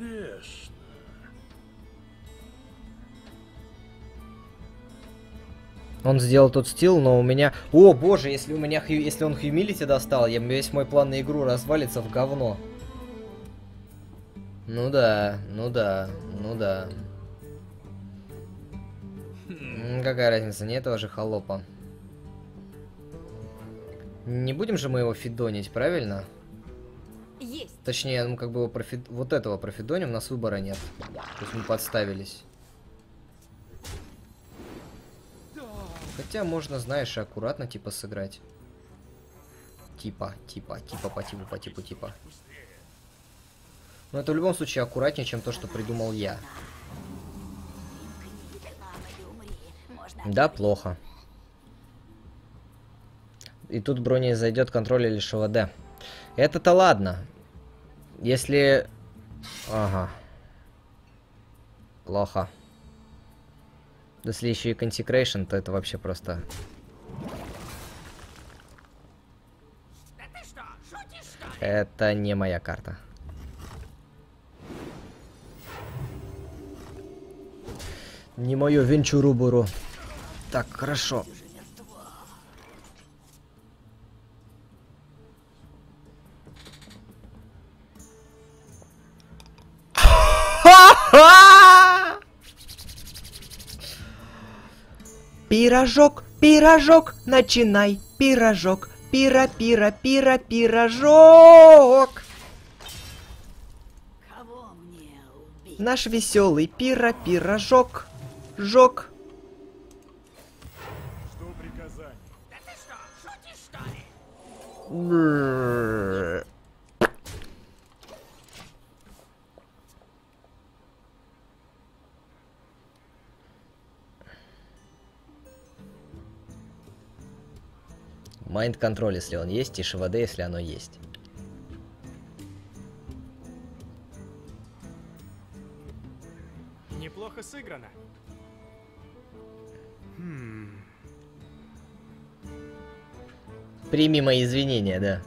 Интересно. Он сделал тот стил, но у меня... О, боже, если у меня если он хьюмилити достал, я... весь мой план на игру развалится в говно. Ну да, ну да, ну да. Какая разница, не этого же холопа. Не будем же мы его фидонить, правильно? Правильно. Точнее, ну как бы профи... вот этого профидоним, у нас выбора нет. То есть мы подставились. Хотя можно, знаешь, аккуратно типа сыграть. Типа, типа, типа, по типу, по типу, типа. Но это в любом случае аккуратнее, чем то, что придумал я. Да, плохо. И тут брони зайдет контроль или ШВД. Это-то ладно. Если... Ага. Плохо. Если еще и Consecration, то это вообще просто... Это не моя карта. Не мою венчурубуру. Так, хорошо. Пирожок, пирожок, начинай, пирожок, пира, пира, пира, пирожок. Кого мне убить? Наш веселый пира, пирожок, жок. Что приказание? Да ты что, шутишь что ли? Майнд контроль, если он есть, и ШВД, если оно есть. Неплохо сыграно. Прими мои извинения, да.